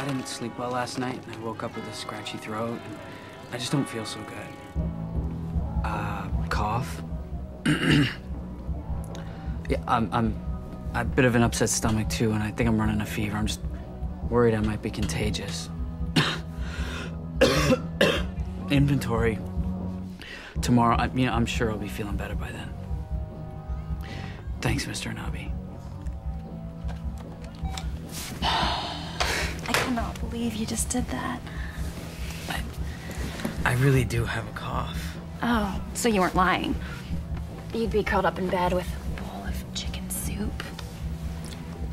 I didn't sleep well last night, and I woke up with a scratchy throat, and I just don't feel so good. Uh, cough. yeah, I'm, I'm a bit of an upset stomach too, and I think I'm running a fever. I'm just worried I might be contagious. Inventory. Tomorrow, I, you know, I'm sure I'll be feeling better by then. Thanks, Mr. Nabi. I cannot believe you just did that. I really do have a cough. Oh, so you weren't lying. You'd be curled up in bed with a bowl of chicken soup.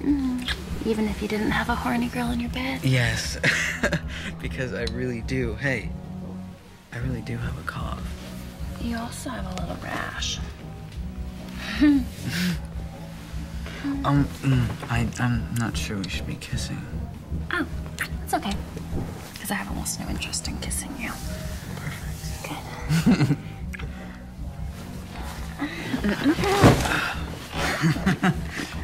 Mm, even if you didn't have a horny girl in your bed. Yes, because I really do. Hey, I really do have a cough. You also have a little rash. Um, mm, I, I'm not sure we should be kissing. Oh, it's okay. Because I have almost no interest in kissing you. Perfect. Good.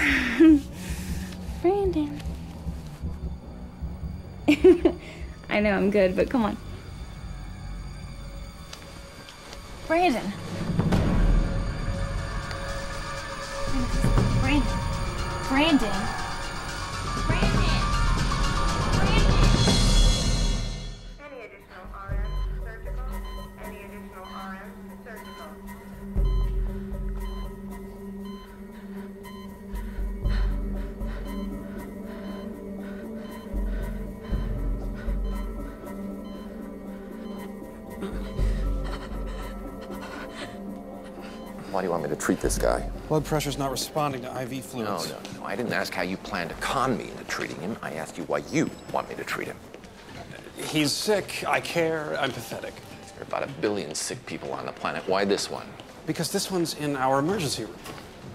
Brandon. I know I'm good, but come on. Brandon. Brandon. Brandon. Why do you want me to treat this guy? Blood pressure's not responding to IV No, fluids. no, no. I didn't ask how you plan to con me into treating him. I asked you why you want me to treat him. He's sick. I care. I'm pathetic. There are about a billion sick people on the planet. Why this one? Because this one's in our emergency room.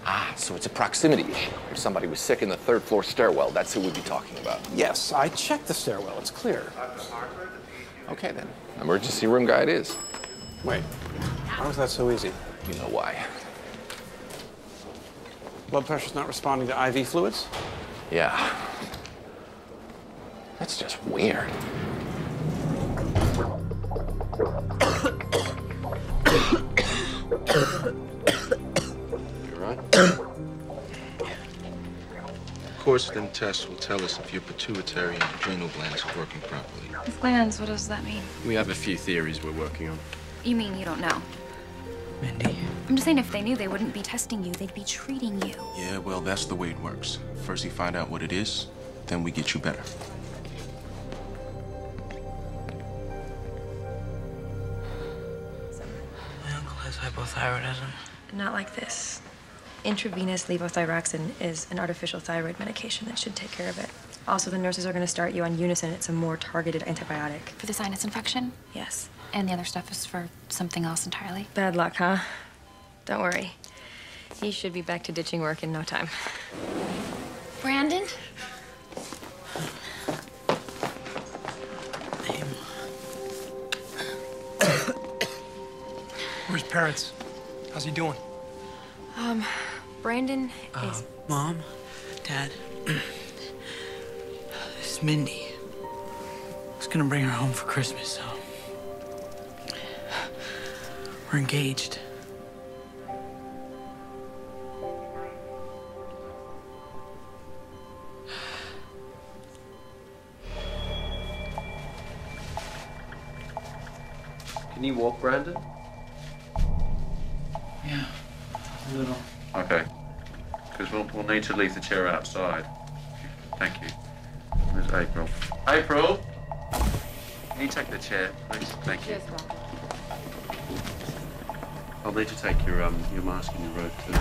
Ah, so it's a proximity issue. If somebody was sick in the third floor stairwell, that's who we'd be talking about. Yes, I checked the stairwell. It's clear. Okay, then. Emergency room guy it is. Wait, how is that so easy? You know why. Blood pressure's not responding to IV fluids? Yeah. That's just weird. You're right? Porcelain tests will tell us if your pituitary and adrenal glands are working properly. With glands, what does that mean? We have a few theories we're working on. You mean you don't know? Mindy. I'm just saying if they knew, they wouldn't be testing you. They'd be treating you. Yeah, well, that's the way it works. First, we find out what it is, then we get you better. My uncle has hypothyroidism. Not like this. Intravenous levothyroxine is an artificial thyroid medication that should take care of it. Also, the nurses are going to start you on Unasyn. It's a more targeted antibiotic. For the sinus infection? Yes. And the other stuff is for something else entirely? Bad luck, huh? Don't worry. He should be back to ditching work in no time. Brandon? Where's parents? How's he doing? Um, Brandon Uh, is. Mom, Dad, this is Mindy. I was gonna bring her home for Christmas, so. We're engaged. Can you walk, Brandon? Yeah, a little. Okay. Because we'll, we'll need to leave the chair outside. Thank you. There's April. April! Can you take the chair, please? Thank you. Cheers, Doctor. I'll need to take your um your mask and your robe too.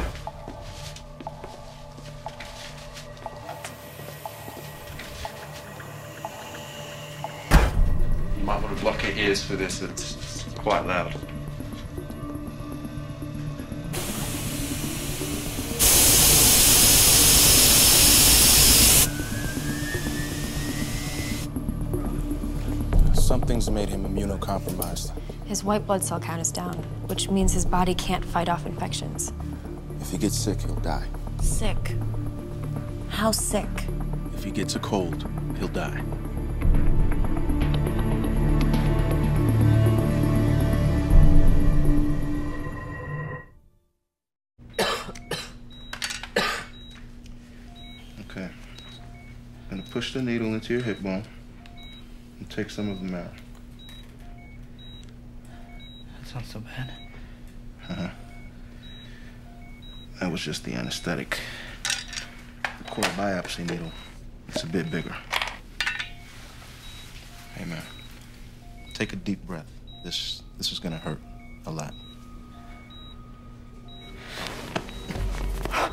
You might want to block your ears for this. It's quite loud. Something's made him immunocompromised. His white blood cell count is down, which means his body can't fight off infections. If he gets sick, he'll die. Sick. How sick? If he gets a cold, he'll die. Okay. Gonna push the needle into your hip bone take some of them out. That's not so bad. Uh-huh. That was just the anesthetic. The core biopsy needle, it's a bit bigger. Hey, man. Take a deep breath. This, this is gonna hurt a lot.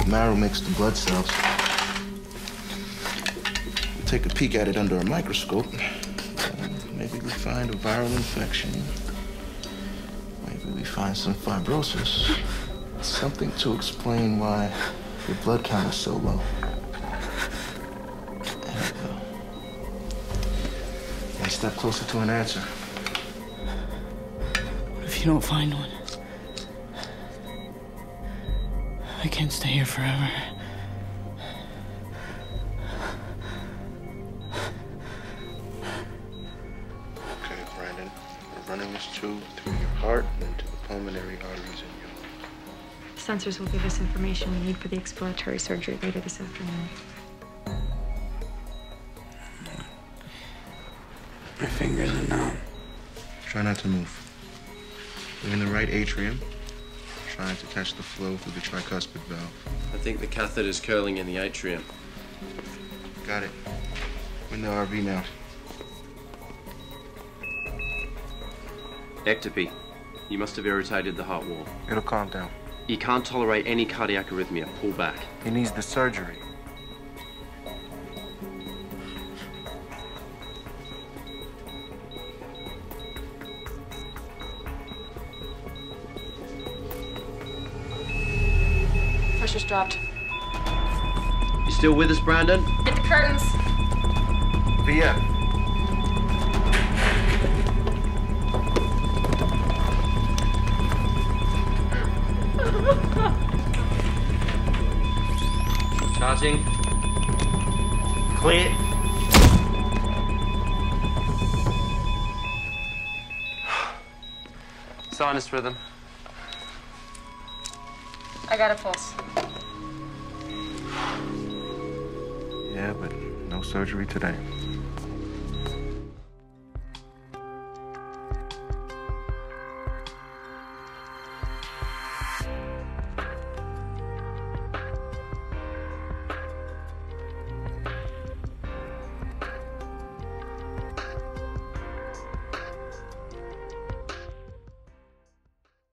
The marrow makes the blood cells. Take a peek at it under a microscope. Maybe we find a viral infection. Maybe we find some fibrosis. Something to explain why your blood count is so low. Go. Uh, one step closer to an answer. What if you don't find one? I can't stay here forever. Sensors will give us information we need for the exploratory surgery later this afternoon. My fingers are numb. Try not to move. We're in the right atrium, trying to catch the flow through the tricuspid valve. I think the catheter's curling in the atrium. Got it. We're in the RV now. Ectopy. You must have irritated the heart wall. It'll calm down. You can't tolerate any cardiac arrhythmia. Pull back. He needs the surgery. Pressure's dropped. You still with us, Brandon? Get the curtains. VF. Sinus rhythm. I got a pulse. Yeah, but no surgery today.